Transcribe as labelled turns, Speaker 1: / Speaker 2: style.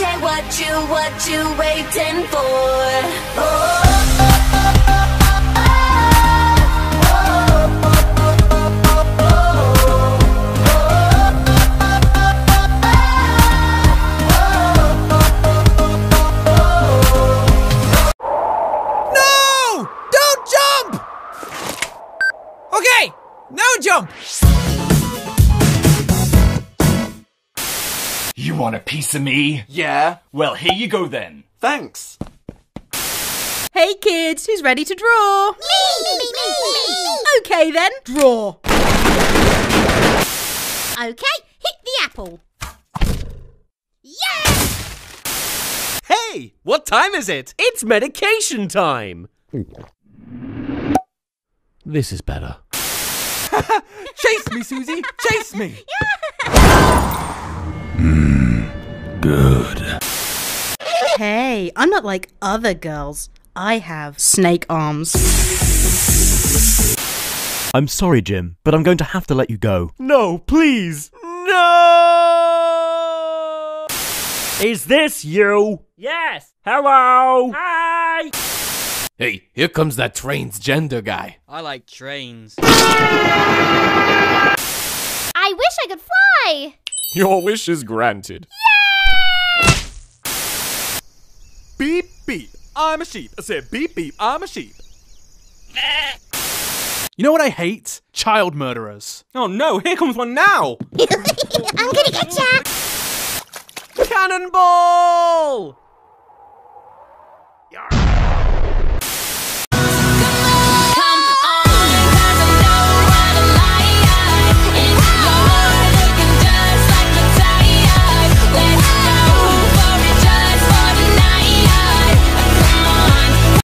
Speaker 1: What you, what you waiting for? Oh.
Speaker 2: No! Don't jump! Okay, no jump!
Speaker 3: You want a piece of me?
Speaker 4: Yeah,
Speaker 3: Well, here you go then.
Speaker 4: thanks.
Speaker 5: Hey kids, who's ready to draw? Me, me, me, Okay then, draw.
Speaker 6: Okay, hit the apple. Yes!
Speaker 2: Hey, what time is it? It's medication time.
Speaker 7: This is better.
Speaker 2: Chase me, Susie. Chase me.
Speaker 7: Good.
Speaker 5: Hey, I'm not like other girls. I have snake arms.
Speaker 7: I'm sorry, Jim, but I'm going to have to let you go.
Speaker 2: No, please. No!
Speaker 8: Is this you? Yes. Hello. Hi.
Speaker 9: Hey, here comes that transgender guy.
Speaker 10: I like trains.
Speaker 6: I wish I could fly!
Speaker 9: Your wish is granted.
Speaker 2: beep. I'm a sheep. I said beep beep. I'm a sheep. You know what I hate? Child murderers. Oh no, here comes one now!
Speaker 6: I'm gonna get ya!
Speaker 2: Cannonball! Yarr.